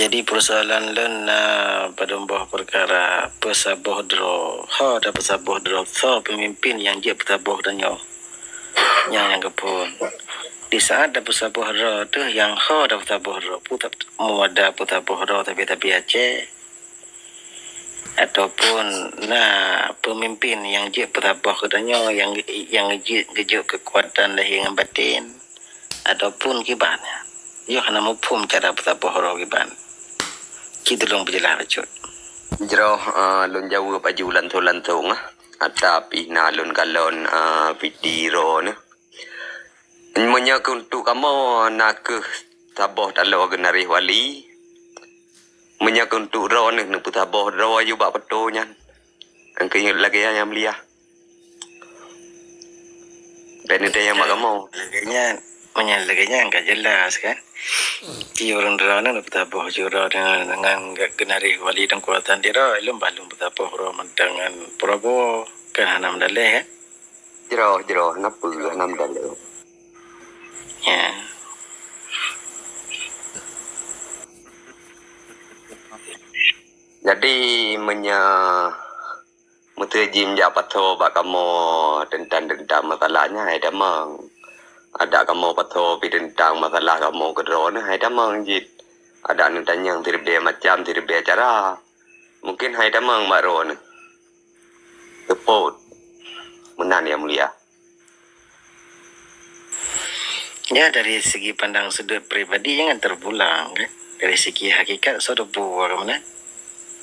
Jadi persoalan na pada buah perkara pesabuh dro. Ha ada pesabuh dro. So pemimpin yang dia pesabuh dan nyo. Yang yang kepun. Di saat ada pesabuh dro tu yang ha ada pesabuh dro. Putar mu ada pesabuh dro tapi tapi aceh. Ataupun na pemimpin yang pesabuh dan nyo yang yang dia gejuk kekuatan lahir dengan batin. Ataupun kibarnya. Yo kena mupum cara pesabuh dro kibar. Kita long berjalan racut. Jero uh, lun jawa paju lantung lantung ah. Tapi na lun galon uh, vidiro ni. Menya untuk kamu nak ke tabah dalau genari wali. Menya untuk ro ni nak tabah ro ayu bak petonya. Angke lagi yang belia. Dan itu yang mak kamu. Laganya, menyalaganya enggak jelas kan. Di orang derana nak bertabuh jura dengan dengan genari wali dan kuatan dia ilum balum bertabuh roh dengan Prabowo kan hanam daleh eh. Jero jero napa nam dalau. Ya. Jadi menya mutajim ja patho ba kamu tentang tentang masalahnya hai damang. Ada kamu patho pi tentang masalah kamu kedro ni hai damang jit. Ada tentang yang tirbe macam tirbe cara. Mungkin hai damang maro ni. Tepot. Menan yang mulia. Ya dari segi pandang sudut pribadi jangan terpulang kan. Dari segi hakikat sudah buah mana.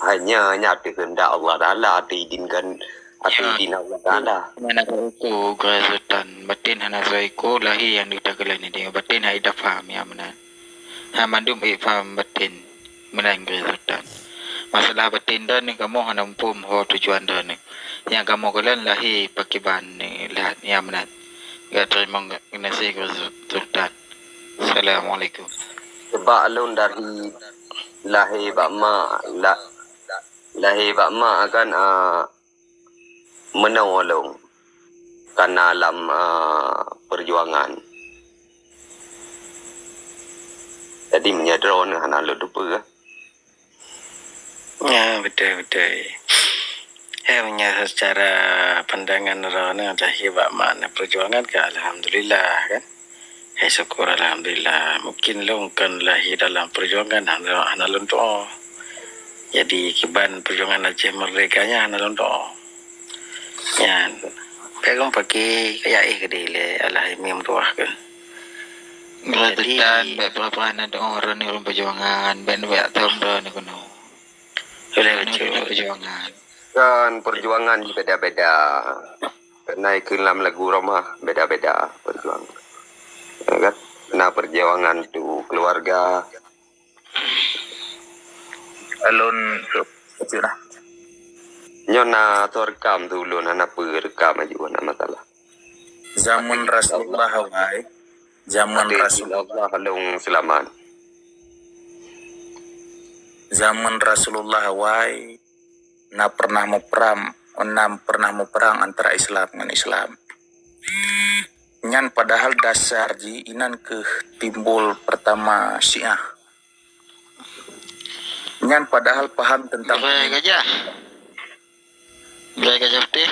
Hanya nyati kehendak Allah Ta'ala diizinkan atau Ya. izin Allah Ta'ala. Mana gaya sultan batin hana zai ko lahi yang kita kala ni dia batin hai da faham ya mana. Ha mandum e faham batin mana gaya sultan. Masalah batin dan ni kamu hana umpum ho tujuan dan ni. Yang kamu kala lahi pakiban ni lihat ya mana. Ya terima kasih gaya sultan. Assalamualaikum. Sebab alun dari lahir bak lah, lahir bak mak akan uh, menolong karena dalam uh, perjuangan. Jadi menyadar ni hana lu lupa ke? Ya betul betul. Ya punya secara pandangan rana dah hebat mana perjuangan ke Alhamdulillah kan. Hai syukur Alhamdulillah. Mungkin long kan lahir dalam perjuangan lon doa. Jadi kiban perjuangan Aceh merdekanya hana lon doa. Ya. Pegang pakai kayak eh ke imam doa kan. Gaya Jadi- sultan baik berapa anak orang ni orang perjuangan ben baik tahun ni kuno. Boleh Ni orang betul. perjuangan. Kan perjuangan beda-beda. Naik ke dalam lagu rumah beda-beda perjuangan. Ya kan? Nah perjuangan itu keluarga, alun kecil lah. Nyona tu rekam tu ulun anak apa rekam aja anak masalah. Zaman Rasulullah wai. Zaman Rasulullah. Halung selamat. Zaman Rasulullah wai. Na pernah mau perang. Enam pernah mau perang antara Islam dengan Islam. Nyan padahal dasar ji inan ke timbul pertama Syiah. Nyan padahal paham tentang gajah. Gerai gajah putih.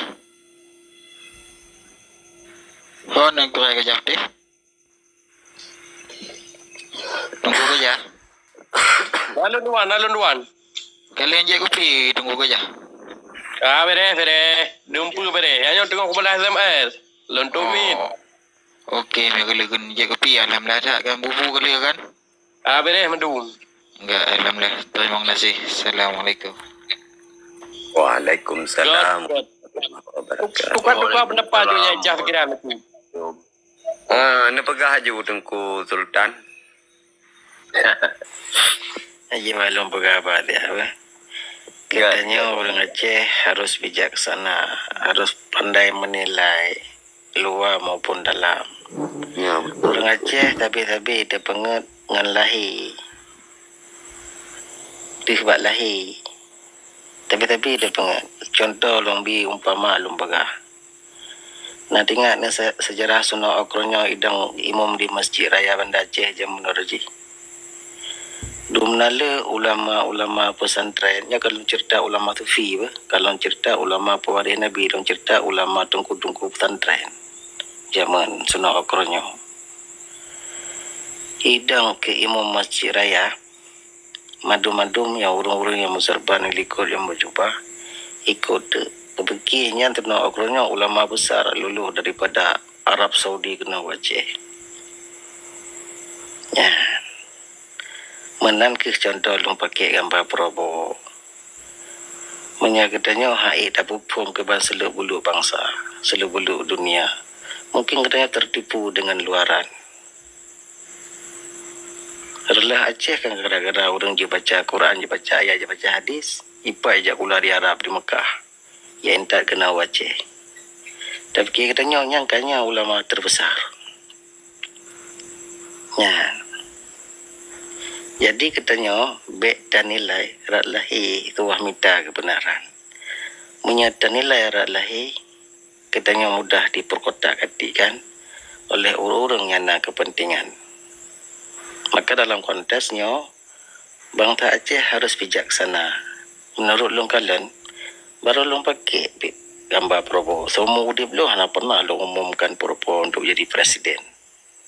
Oh, gajah putih. Tunggu gajah. Alun duan, alun duan. Kalian je kopi, tunggu gajah. Ah, bere, bere. Dumpu bere. Hanya tengok kebelah SMS. Lun tumit. Oh. Okey, nak kali kun je kopi. Alhamdulillah tak kan bubu kali kan? Ah, bere, mendum. Enggak, alhamdulillah. Terima kasih. Assalamualaikum. Waalaikumsalam. Tukar-tukar pendapat je yang jah fikiran aku. Ah, ni pegah aja Tengku Sultan. Haji maklum pegabat dia apa. Katanya orang Aceh harus bijaksana, harus pandai menilai luar maupun dalam. Ya. Orang Aceh tapi-tapi dia penget dengan lahir. Dia sebab lahir. Tapi-tapi dia penget. Contoh long bi umpama lum pegah. Nak tengok ni se- sejarah sunnah okronyo idang imam di Masjid Raya Banda Aceh jam menologi. Dua menala ulama-ulama pesantren. Ya kalau cerita ulama sufi apa? Kalau cerita ulama pewaris Nabi, kalau cerita ulama tungku-tungku pesantren. Zaman sunnah akronyo. Hidang ke imam masjid raya. Madum-madum yang urung-urung yang musarban likul yang berjubah. Ikut kebeginya tenang akronyo ulama besar luluh daripada Arab Saudi kena wajah. Ya. Menan ke contoh long pakai gambar Prabowo. Menyakitanya hai dah pupung ke bangsa bulu bangsa, seluk bulu dunia. Mungkin katanya tertipu dengan luaran. Adalah Aceh kan gara-gara orang je baca Quran, je baca ayat, je baca hadis. Ipai je kula di Arab di Mekah. Ya entak kena Aceh. Tapi katanya nyangkanya ulama terbesar. Ya. Jadi katanya bek dan nilai rat lahir itu wah minta kebenaran. Menyata nilai rat lahir katanya mudah diperkotak kan oleh orang-orang yang nak kepentingan. Maka dalam kontesnya bangsa Aceh harus bijaksana. Menurut long kalian baru long pakai gambar Prabowo. Semua udip lu hana pernah lu umumkan Prabowo untuk jadi presiden.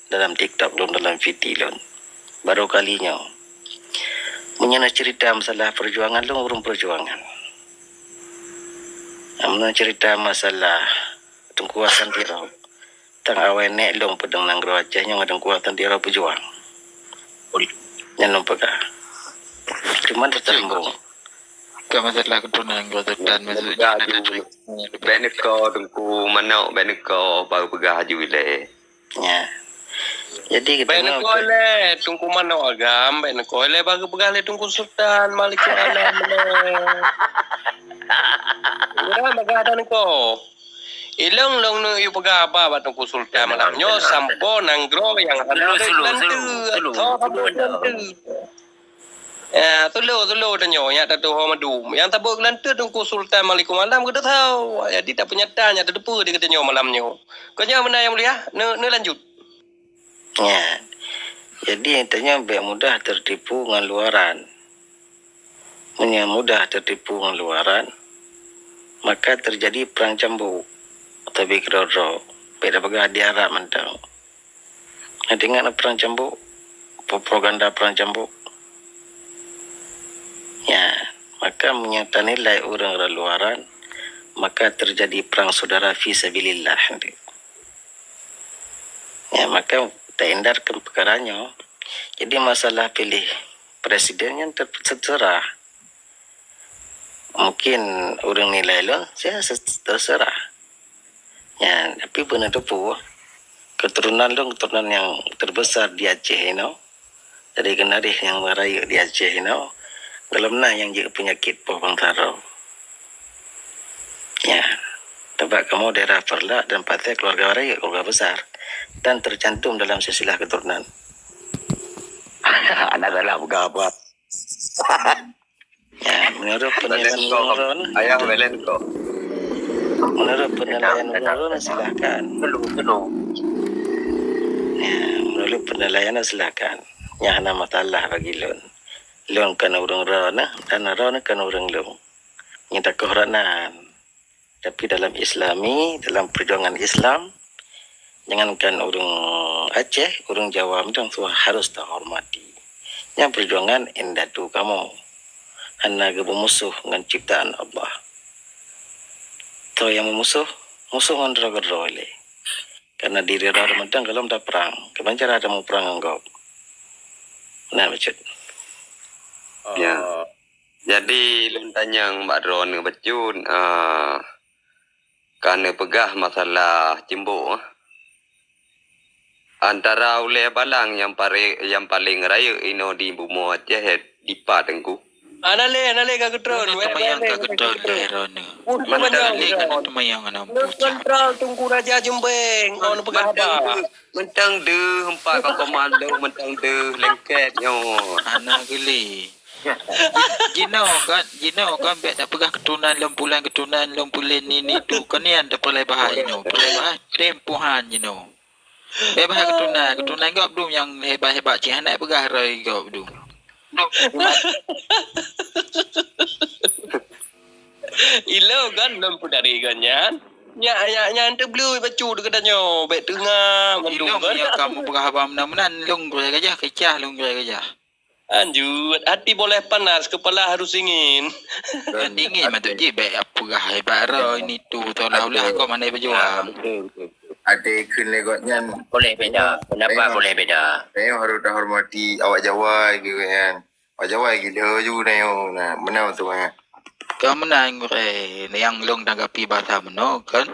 Dalam TikTok lu dalam video lu. Baru kalinya. Menyana cerita masalah perjuangan lu urung perjuangan. Amna cerita masalah tengkuasan tirau. Tang awai nek long pedang nang Aceh yang ada kuatan tirau. Yang pegah. Cuma tertembung. Ke masalah keturunan keturunan maksudnya Ya, ada dulu. Ben ko tungku manau ben ko baru pegah haju le. Ya. Jadi kita Ben nak ko le tungku mana agam ben ko le bagi pegang le tungku sultan malik alam le. Ora magadan ko. Ilang long nu yu pega apa bat tungku sultan malam nyo sampo nanggro yang ada Sulu, sulu. Ya, tu lo tu lo dah nyo ya tu ho madum. Yang tabuk lantu tungku sultan malik malam kita tahu. Jadi tak penyatanya tak depu dia kata nyo malam nyo. Kau nyo mana yang mulia? Ne ne lanjut. Ya. Jadi intinya biar mudah tertipu dengan luaran. Yang mudah tertipu dengan luaran, maka terjadi perang cambuk. Tapi kira-kira, beda pegah di Arab mentang. Nanti ingat perang cambuk? Propaganda perang cambuk? Ya, maka menyata nilai orang dari luaran, maka terjadi perang saudara fi sabilillah. Ya, maka tak hindarkan perkaranya. Jadi masalah pilih presiden yang ter- terserah. Mungkin orang nilai lo, saya terserah. Ya, tapi benar tu keturunan lo keturunan yang terbesar di Aceh ini. Dari kenarih yang merayuk di Aceh ini. Kalau mana yang juga penyakit pohon taro. Ya, Tebak kamu daerah Perla dan Patih keluarga raya keluarga besar dan tercantum dalam silsilah keturunan. Anak pegah apa. Ya, menurut penilaian menurun, Ayah belen ko. Menurut penilaian menurun silakan. Telu telu. Ya, menurut penilaian silakan. Ya, hana masalah bagi lon. Lon kan orang rana dan rana kan orang lon. Minta kehormatan. Tapi dalam Islami, dalam perjuangan Islam, jangankan orang Aceh, orang Jawa macam tu harus terhormati. Yang perjuangan indah tu kamu. Hana ke bermusuh dengan ciptaan Allah. Tahu yang memusuh, musuh roga oleh. Karena diri orang mentang kalau dah perang. Kebanyakan ada mau perang engkau. Nah, macam Ya. Jadi lun tanyang Mbak Ron ke Bacun uh, Kerana pegah masalah cimbuk ah. Antara oleh balang yang paling yang paling raya ino di Bumo Aceh dipa tengku. Anale, anale ka control. Tamayang ka daerah ni. Mana Dali ka na tamayang ana Lu kontrol tunggu raja jumbeng. Kau nak pegang apa? Mentang de empat kau komando mentang de lengket yo. Ana geli. Jino kan, Jino kan biar dah pegang keturunan lempulan keturunan lempulan ni ni tu kan ni anda pelai bahaya Jino. Pelai bahaya tempohan Jino. Biar bahaya keturunan, keturunan kau belum yang hebat-hebat cik anak pegang rai kau belum. Ilo kan nam pudari kan nyan. Nya nya nya ante blue bacu de katanya. Bet tengah mandung Ilong kan. yang kamu berapa menan long gue aja kecah long gue aja. Anjut, hati boleh panas, kepala harus dingin. Dingin mah tu je baik apa gah hebat ini tu tolak ulah kau mana berjuang. Ada kun legot nyan. Boleh beda. Pendapat Tengok. boleh beda. Saya harus dah hormati awak Jawa gitu kan. Awak Jawa gila je na yo. Nah, benar tu kan. Kau menang yang long tanggapi bahasa meno kan.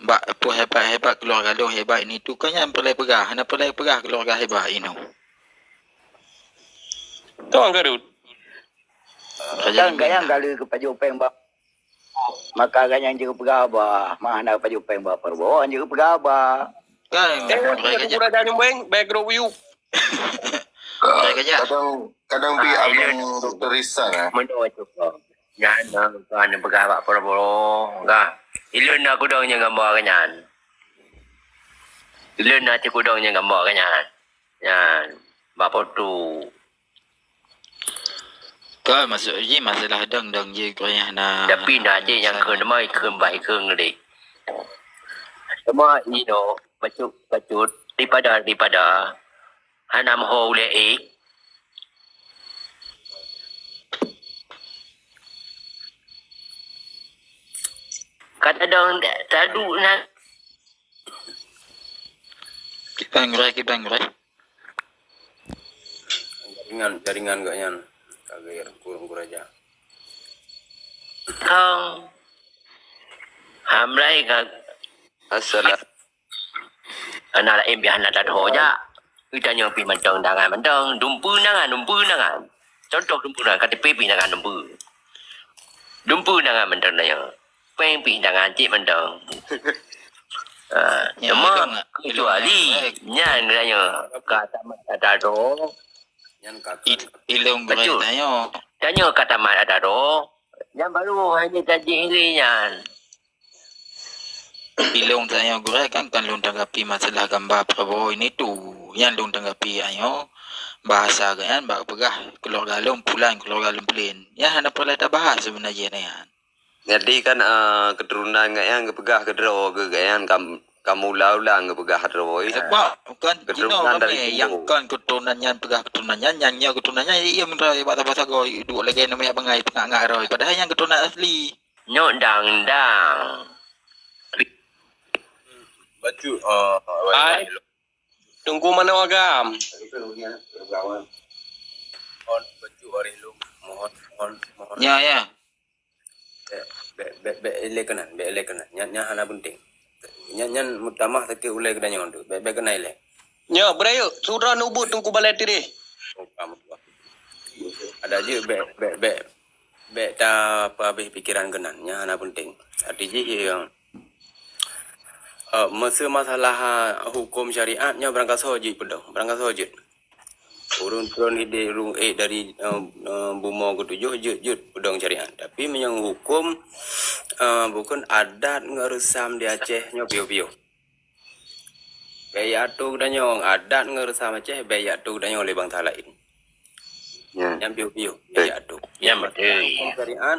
Mbak apa hebat-hebat keluarga long hebat ini tu kan yang perlu pegah. Hana perlu pegah keluarga hebat ini. Tuan Garut. Kerja Kan kayang kali ke Maka kanyang juga pegaba. Mana pajupeng ba perbo juga pegaba. kan Tengok mereka dia kerja kurang jangan beng, background view. mereka kerja. Kadang kadang bi Ah, abang Dr. Risan ah. Menurut itu kau. Jangan kau ada pegawai Prabowo. Enggak. Ilun aku dongnya gambar kenyan. Ilun nanti aku dongnya gambar kenyan. Yan. Bapa tu. Kau masuk je masalah dang dang je kau yang nak. Tapi nak je yang ke nama ke baik ke ngeri. Semua ino bacut bacut daripada daripada hanam ho le e. Kata dong tadu nak Kita ngurai kita ngurai. jaringan jaringan gak yan kagak kurang kurang aja kong hamlai ka assalam. Anak la em bihan ada ho ja kita nyo pi mentong dangan mentong dumpu nangan dumpu nangan. Contoh dumpu nangan kata pi pi nangan dumpu. Dumpu nangan mentong na yo peng pi nangan cik mentong. Ah, Ya, cuma ilong nak- kecuali ilong nak- nyan katanya kata ada do yan kata ngurai Betul. tanya. tanya kata mat ada do yang baru hanya kaji hilirnya Ilong tanya ngurai kan kan long tanggapi masalah gambar Prabowo ini tu. Yang long tanggapi ayo bahasa kan bak pegah keluarga long pulang keluarga long pelin. Ya hana perlu tak bahas sebenarnya ni kan. Jadi kan uh, keturunan yang ngepegah ke dro ke kan kam kamu lau-lau ngepegah dro ya. Sebab kan Keturunan Cina dari kami yang kan keturunannya pegah keturunannya yang nya keturunannya ia menrai bahasa bahasa goi dua lagi namanya bangai tengah ngak roi padahal yang keturunan asli. Nyok dang dang. baju uh, Hai. Tunggu mana wagam. mohon baju hari lu mohon mohon mohon Ya ya. be be be ele kanan be ele kanan nyan nyan hana penting nyan nyan mutamah tak ulai kedan yang tu. Be be kena ele Nya, berayo, surah nubut tunggu balai tiri. oh ada je be be be be ta apa habis pikiran kenan. Nyan hana penting. Ada je yang Uh, masa masalah hukum syariatnya berangkat sojit pedang berangkat sojit urun turun ide rung eh dari uh, uh, bumo ke tujuh jut jut pedang syariat tapi menyang hukum uh, bukan adat ngeresam di Aceh nyo pio pio Bayak tu dan nyong adat ngeresam Aceh bayak tu dan nyong lebang talain Ya. yang pio pio bayak tu Yang betul. syariat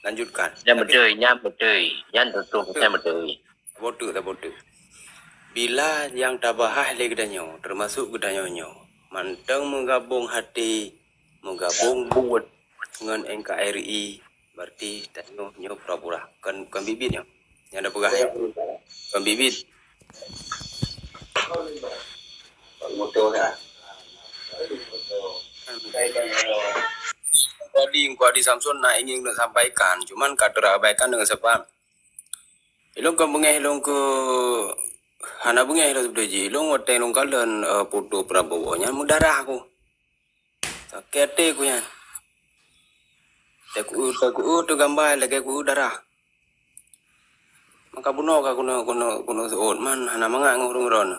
lanjutkan Yang betul, yang betul. Yang tutup yang betul. bodoh tak bodoh. Bila yang tabahah le gedanyo, termasuk gedanyo nyo, manteng menggabung hati, menggabung buat dengan NKRI, berarti tanyo nyo pura-pura. Kan kan bibit nyo. Yang ada pegah nyo. Kan bibit. Tadi kau di Samson nak ingin nak sampaikan, cuman kata abaikan dengan sebab Ilong ka bunga ilong ko hana bunga ilong sebelah je ilong wate ilong kalen uh, foto Prabowo nya mudarah aku. Sakete ku yan. Taku taku tu gambar lagi ku darah. Maka buno ka kuno kuno kuno seon man hana manga ngurung ron.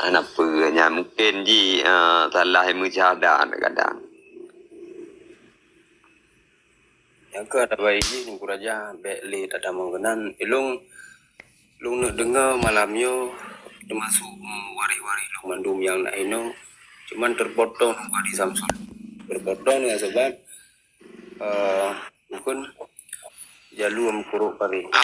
Anak pernya mungkin ji uh, salah yang mencadak kadang. Ke ada bayi ji ni kuraja be le tata mangkenan ilong ilong nak dengar malam yo termasuk mm, waris-waris Long Mandum yang nak hino cuman terpotong juga di Samsul terpotong dengan sebab uh, mungkin jalur mengkuruk pari